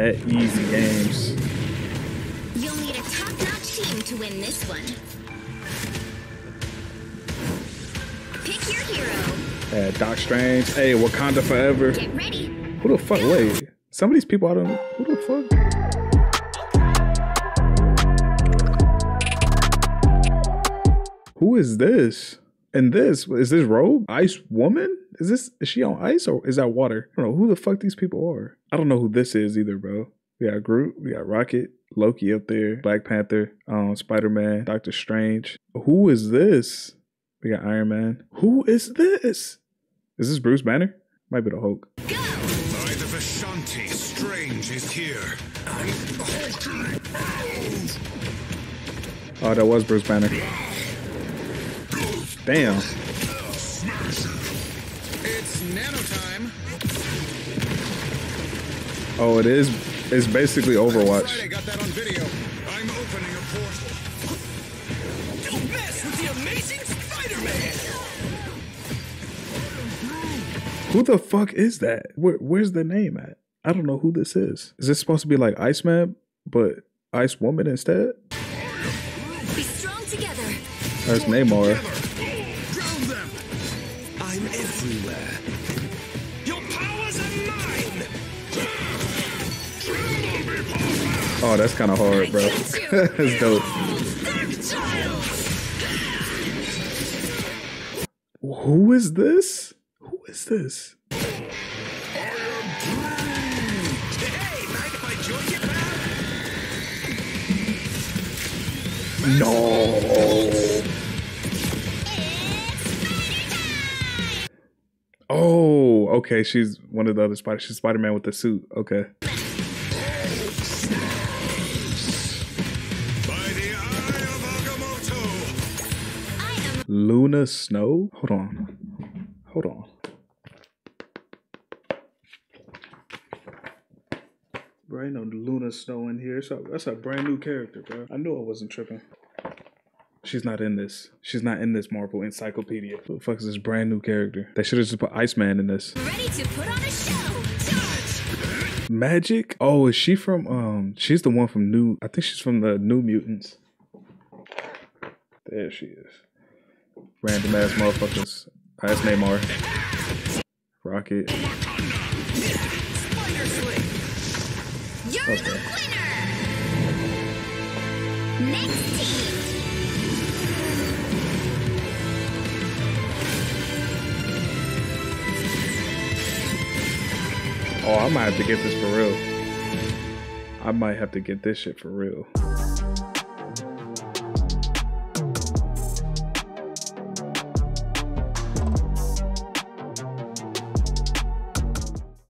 NetEase Games. You'll need a top-notch team to win this one. Pick your hero. Uh, Doc Strange. Hey, Wakanda Forever. Get ready. Who the fuck? Wait, some of these people I don't. Who the fuck? Who is this? And this is this Rogue Ice Woman? Is this is she on ice or is that water? I don't know who the fuck these people are. I don't know who this is either, bro. We got Groot, we got Rocket, Loki up there, Black Panther, um, Spider Man, Doctor Strange. Who is this? We got Iron Man. Who is this? Is this Bruce Banner? Might be the Hulk. Go! By the Vishanti, Strange is here. I'm Hulking. Oh, that was Bruce Banner. Damn. It's nano time. Oh, it is. It's basically Friday Overwatch. got that on video. I'm opening a portal. Don't mess with the amazing Spider-Man! Who the fuck is that? Where, where's the name at? I don't know who this is. Is this supposed to be like Iceman, but Ice Woman instead? Be strong together. That's Namor. Drown them. I'm everywhere. Your powers are mine! Oh, that's kind of hard, bro. that's dope. Who is this? Who is this? Hey, mind if I join you, pal? No. Okay. She's one of the other Spider. She's Spider Man with the suit. Okay. Luna Snow. Hold on. Hold on. Bro, ain't no Luna Snow in here. So that's a brand new character, bro. I knew I wasn't tripping. She's not in this. She's not in this Marvel Encyclopedia. Who the fuck is this brand new character? They should have just put Iceman in this. ready to put on a show. Charge! Magik? Oh, is she from um she's the one from New I think she's from the New Mutants. There she is. Random ass motherfuckers. That's Namor. Rocket. You're the Okay. winner! Next team! Oh, I might have to get this for real. I might have to get this shit for real.